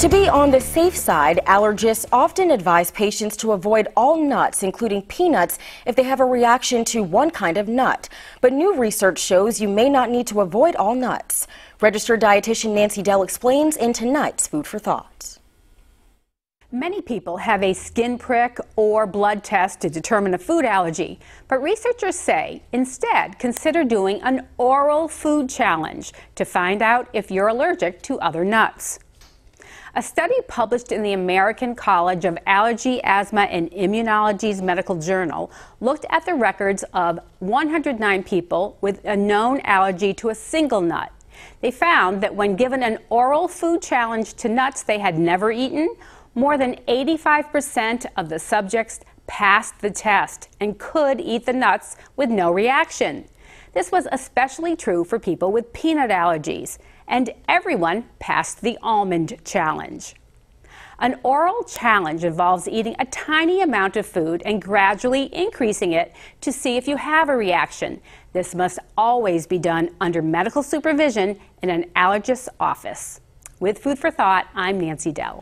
To be on the safe side, allergists often advise patients to avoid all nuts, including peanuts, if they have a reaction to one kind of nut. But new research shows you may not need to avoid all nuts. Registered dietitian Nancy Dell explains in tonight's Food for Thought. Many people have a skin prick or blood test to determine a food allergy, but researchers say instead consider doing an oral food challenge to find out if you're allergic to other nuts. A study published in the American College of Allergy, Asthma, and Immunology's medical journal looked at the records of 109 people with a known allergy to a single nut. They found that when given an oral food challenge to nuts they had never eaten, more than 85% of the subjects passed the test and could eat the nuts with no reaction. This was especially true for people with peanut allergies, and everyone passed the almond challenge. An oral challenge involves eating a tiny amount of food and gradually increasing it to see if you have a reaction. This must always be done under medical supervision in an allergist's office. With Food for Thought, I'm Nancy Dell.